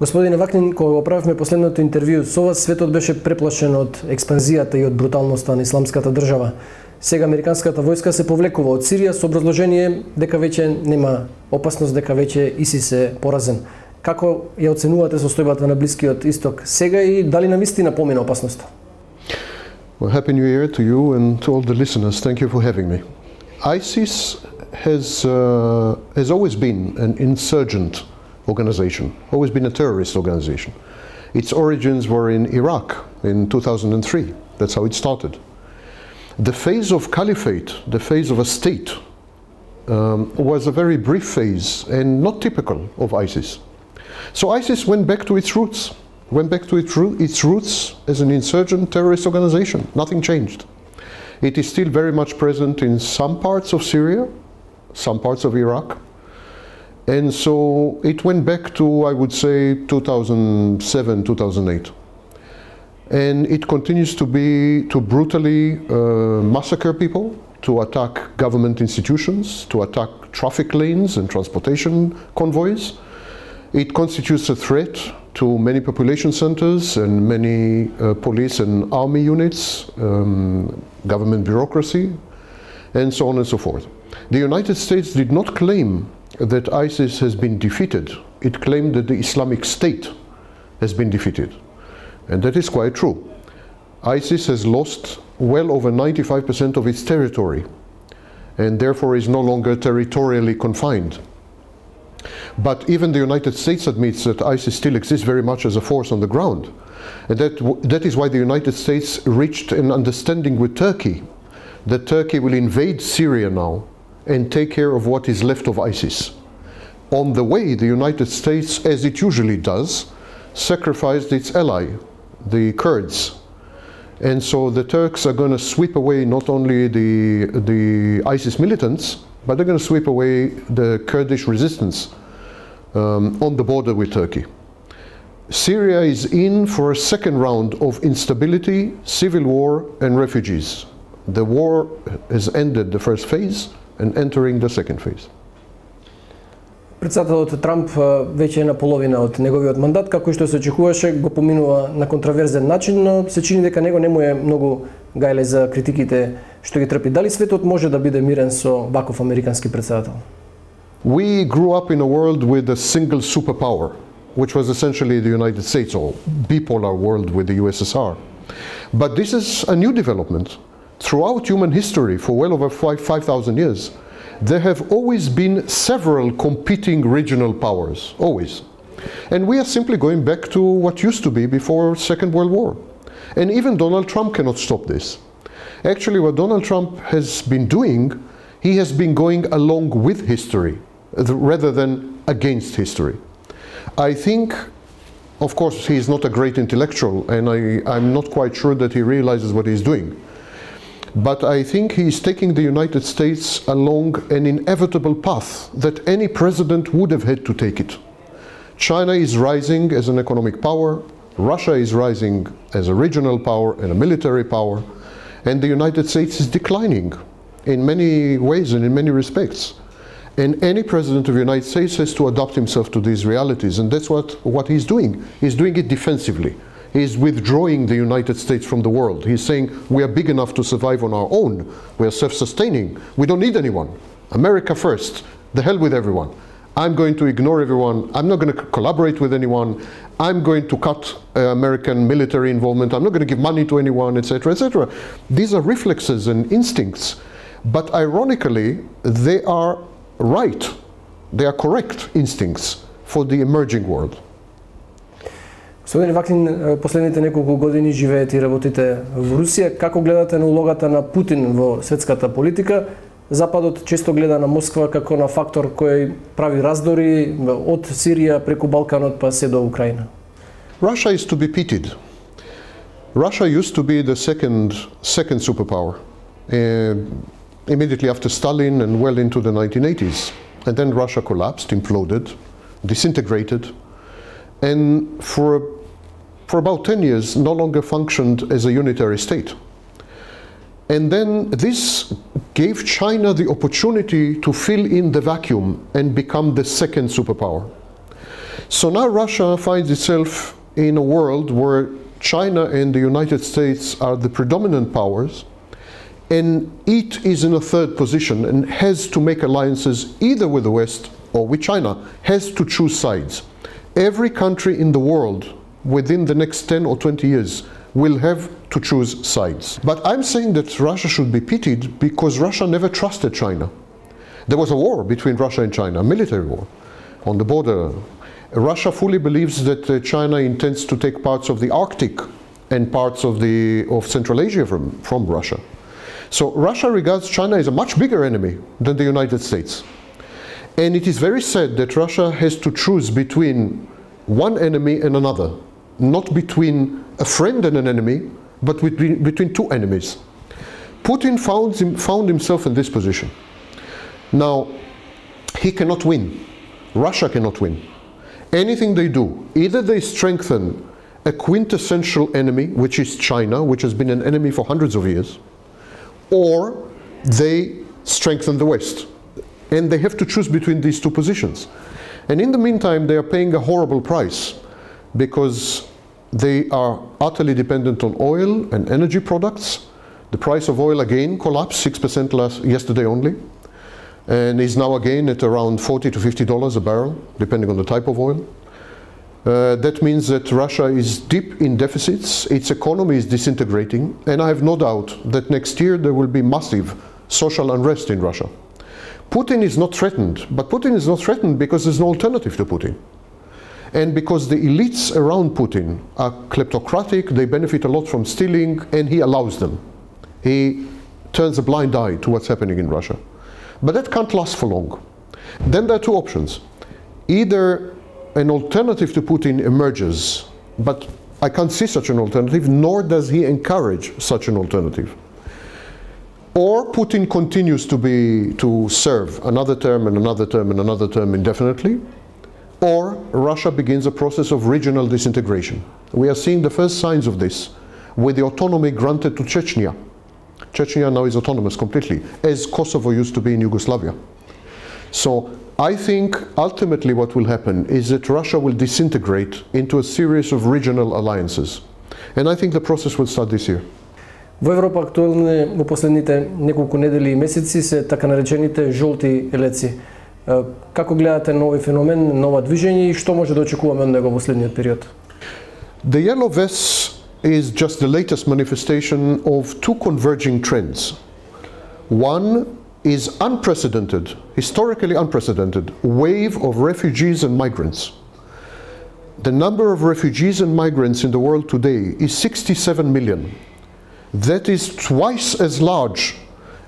Господине Вакнин, кога го правевме последното интервју со вас, светот беше преплашен од експанзијата и од бруталноста на исламската држава. Сега американската војска се повлекува од Сирија со образложение дека веќе нема опасност дека веќе ИСИС е поразен. Како ја оценувате состојбата на Блискиот Исток сега и дали на вистина помина опасноста? Well, Happy New Year to you and to all the listeners. Thank you for having me. ISIS has, uh, has always been an insurgent organization, always been a terrorist organization. Its origins were in Iraq in 2003. That's how it started. The phase of caliphate, the phase of a state, um, was a very brief phase and not typical of ISIS. So ISIS went back to its roots, went back to its, its roots as an insurgent terrorist organization. Nothing changed. It is still very much present in some parts of Syria, some parts of Iraq, and so it went back to, I would say, 2007, 2008. And it continues to be, to brutally uh, massacre people, to attack government institutions, to attack traffic lanes and transportation convoys. It constitutes a threat to many population centers and many uh, police and army units, um, government bureaucracy, and so on and so forth. The United States did not claim that ISIS has been defeated. It claimed that the Islamic State has been defeated. And that is quite true. ISIS has lost well over 95% of its territory and therefore is no longer territorially confined. But even the United States admits that ISIS still exists very much as a force on the ground. And that, that is why the United States reached an understanding with Turkey that Turkey will invade Syria now and take care of what is left of ISIS. On the way, the United States, as it usually does, sacrificed its ally, the Kurds. And so the Turks are going to sweep away not only the, the ISIS militants, but they're going to sweep away the Kurdish resistance um, on the border with Turkey. Syria is in for a second round of instability, civil war, and refugees. The war has ended the first phase, and entering the second phase. Председателот Трамп веќе е на половина од неговиот мандат, како што се очекуваше, го поминува на контраверзен начин, но се чини дека него не му е многу гајле за критиките што ги трпи. Дали светот може да биде мирен со ваков американски председател? We grew up in a world with a single superpower, which was essentially the United States, or bipolar world with the USSR. But this is a new development. throughout human history for well over 5,000 years, there have always been several competing regional powers, always. And we are simply going back to what used to be before Second World War. And even Donald Trump cannot stop this. Actually, what Donald Trump has been doing, he has been going along with history rather than against history. I think, of course, he is not a great intellectual, and I, I'm not quite sure that he realizes what he's doing. But I think he is taking the United States along an inevitable path that any president would have had to take it. China is rising as an economic power, Russia is rising as a regional power and a military power, and the United States is declining in many ways and in many respects. And any president of the United States has to adapt himself to these realities, and that's what, what he's doing. He's doing it defensively is withdrawing the United States from the world. He's saying we are big enough to survive on our own. We are self-sustaining. We don't need anyone. America first. The hell with everyone. I'm going to ignore everyone. I'm not going to collaborate with anyone. I'm going to cut uh, American military involvement. I'm not going to give money to anyone, etc., etc. These are reflexes and instincts. But ironically, they are right. They are correct instincts for the emerging world. Господин Ваклин, последните неколку години живеете и работите во Русија. Како гледате на улогата на Путин во светската политика? Западот често гледа на Москва како на фактор кој прави раздори од Сирија преку Балканот па се до Украина. Russia is to be pitied. Russia used to be the second second superpower. Uh, immediately after Stalin and well into the 1980s. And then Russia collapsed, imploded, disintegrated, and for for about 10 years, no longer functioned as a unitary state. And then this gave China the opportunity to fill in the vacuum and become the second superpower. So now Russia finds itself in a world where China and the United States are the predominant powers, and it is in a third position and has to make alliances either with the West or with China, has to choose sides. Every country in the world within the next 10 or 20 years will have to choose sides. But I'm saying that Russia should be pitied because Russia never trusted China. There was a war between Russia and China, a military war on the border. Russia fully believes that uh, China intends to take parts of the Arctic and parts of, the, of Central Asia from, from Russia. So Russia regards China as a much bigger enemy than the United States. And it is very sad that Russia has to choose between one enemy and another, not between a friend and an enemy, but between, between two enemies. Putin found, him, found himself in this position. Now, he cannot win. Russia cannot win. Anything they do, either they strengthen a quintessential enemy, which is China, which has been an enemy for hundreds of years, or they strengthen the West. And they have to choose between these two positions. And in the meantime, they are paying a horrible price because they are utterly dependent on oil and energy products. The price of oil again collapsed 6% last, yesterday only and is now again at around 40 to 50 dollars a barrel, depending on the type of oil. Uh, that means that Russia is deep in deficits, its economy is disintegrating, and I have no doubt that next year there will be massive social unrest in Russia. Putin is not threatened, but Putin is not threatened because there's no alternative to Putin. And because the elites around Putin are kleptocratic, they benefit a lot from stealing, and he allows them. He turns a blind eye to what's happening in Russia. But that can't last for long. Then there are two options. Either an alternative to Putin emerges, but I can't see such an alternative, nor does he encourage such an alternative. Or Putin continues to be to serve another term and another term and another term indefinitely, Russia begins a process of regional disintegration. We are seeing the first signs of this with the autonomy granted to Chechnya Chechnya now is autonomous completely, as Kosovo used to be in Yugoslavia. So I think ultimately what will happen is that Russia will disintegrate into a series of regional alliances. And I think the process will start this year. Во Европа актуелни во последните неколку недели и месеци се така наречените жолти елеци. Како гледате нови феномен, нова движење и што може да очекуваме од него во следниот период? The yellow vests is just the latest manifestation of two converging trends. One is unprecedented, historically unprecedented, wave of refugees and migrants. The number of refugees and migrants in the world today is 67 million. That is twice as large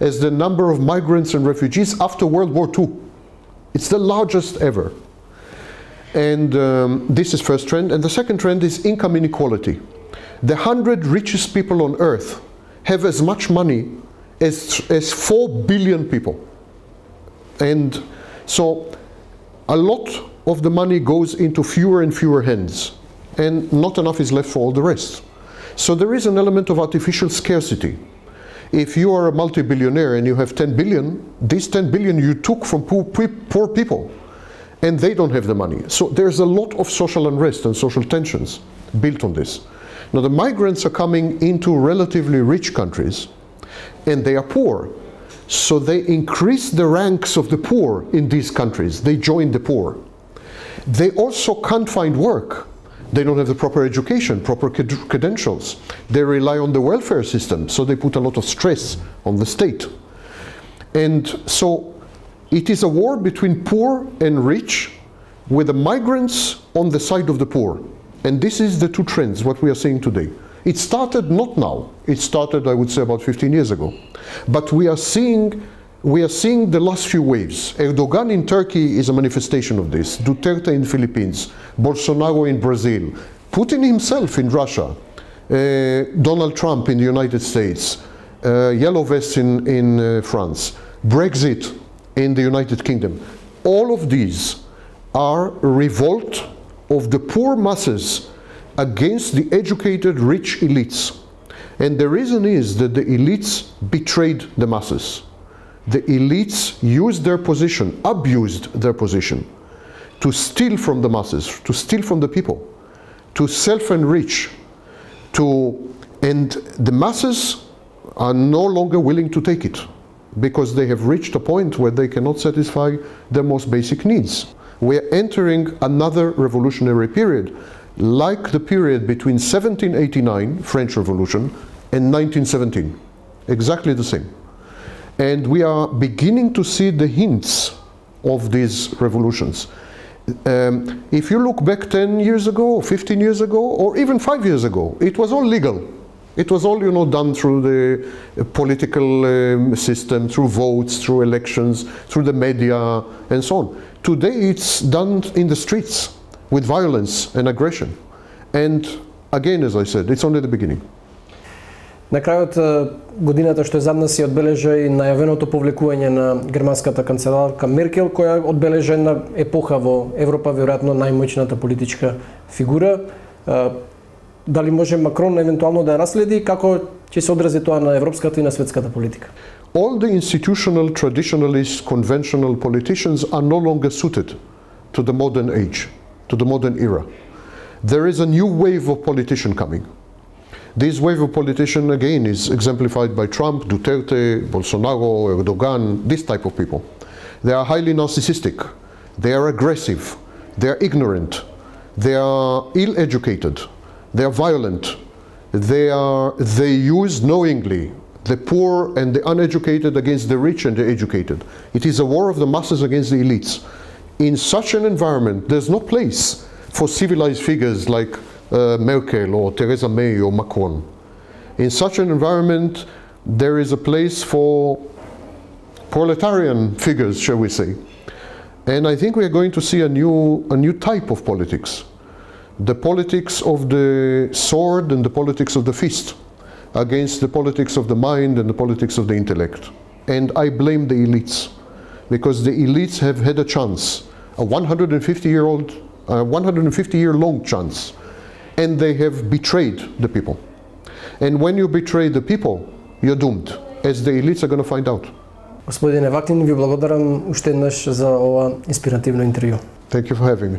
as the number of migrants and refugees after World War II. It's the largest ever. And um, this is first trend. And the second trend is income inequality the 100 richest people on earth have as much money as, as 4 billion people. And so a lot of the money goes into fewer and fewer hands, and not enough is left for all the rest. So there is an element of artificial scarcity. If you are a multi-billionaire and you have 10 billion, these 10 billion you took from poor, poor people, and they don't have the money. So there's a lot of social unrest and social tensions built on this. Now the migrants are coming into relatively rich countries and they are poor. So they increase the ranks of the poor in these countries. They join the poor. They also can't find work. They don't have the proper education, proper credentials. They rely on the welfare system, so they put a lot of stress on the state. And so it is a war between poor and rich with the migrants on the side of the poor. And this is the two trends, what we are seeing today. It started not now, it started, I would say, about 15 years ago. But we are seeing we are seeing the last few waves. Erdogan in Turkey is a manifestation of this. Duterte in Philippines, Bolsonaro in Brazil, Putin himself in Russia, uh, Donald Trump in the United States, uh, Yellow Vests in, in uh, France, Brexit in the United Kingdom. All of these are revolt of the poor masses against the educated rich elites. And the reason is that the elites betrayed the masses. The elites used their position, abused their position to steal from the masses, to steal from the people, to self-enrich, to and the masses are no longer willing to take it because they have reached a point where they cannot satisfy their most basic needs. We are entering another revolutionary period, like the period between 1789, French Revolution, and 1917. Exactly the same. And we are beginning to see the hints of these revolutions. Um, if you look back 10 years ago, 15 years ago, or even five years ago, it was all legal. It was all, you know, done through the uh, political um, system, through votes, through elections, through the media, and so on. Today it's done in the streets with violence and aggression. And again, as I said, it's only the beginning. На крајот годината што е зад нас ја одбележа и најавеното повлекување на германската канцеларка Меркел, која одбележа една епоха во Европа, веројатно најмоćната политичка фигура. Дали може Макрон евентуално да ја наследи како ќе се одрази тоа на европската и на светската политика? All the institutional, traditionalist, conventional politicians are no longer suited to the modern age, to the modern era. There is a new wave of politician coming. This wave of politician, again, is exemplified by Trump, Duterte, Bolsonaro, Erdogan, this type of people. They are highly narcissistic. They are aggressive. They are ignorant. They are ill-educated. They are violent. They, are, they use knowingly the poor and the uneducated against the rich and the educated. It is a war of the masses against the elites. In such an environment, there's no place for civilized figures like uh, Merkel or Theresa May or Macron. In such an environment, there is a place for proletarian figures, shall we say. And I think we are going to see a new, a new type of politics. The politics of the sword and the politics of the fist against the politics of the mind and the politics of the intellect. And I blame the elites because the elites have had a chance, a 150 year old, a 150 year long chance and they have betrayed the people. And when you betray the people, you're doomed, as the elites are going to find out. Господине Вактин, ви благодарам уште еднаш за ова инспиративно интервју. Thank you for having me.